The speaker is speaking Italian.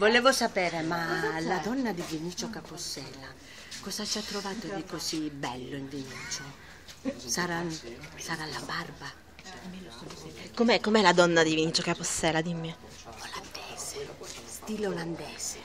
Volevo sapere, ma la donna di Vinicio Capossella cosa ci ha trovato di così bello in Vinicio? Sarà, sarà la barba? Com'è, com'è la donna di Vinicio Capossella, dimmi? Olandese, stile olandese.